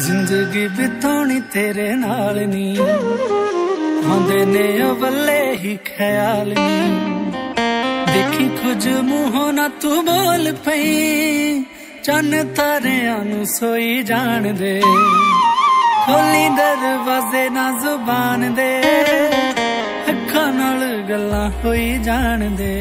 ਜ਼ਿੰਦਗੀ ਬਿਤਾਉਣੀ ਤੇਰੇ ਨਾਲ ਨਹੀਂ ਆਉਂਦੇ ਨੇ ਅਵੱਲੇ ਹੀ ਖਿਆਲ ਨਹੀਂ ਦੇਖੀ ਕੁਝ ਮੂੰਹੋਂ ਨਾ ਤੂੰ ਬੋਲ ਪਈ। ਚੰਨ ਤਾਰਿਆਂ ਨੂੰ ਸੋਈ ਜਾਣ ਦੇ। ਖੋਲੀ ਦਰਵਾਜ਼ੇ ਨਾ ਜ਼ੁਬਾਨ ਦੇ। ਅੱਖਾਂ ਨਾਲ ਗੱਲਾਂ ਹੋਈ ਜਾਣ ਦੇ।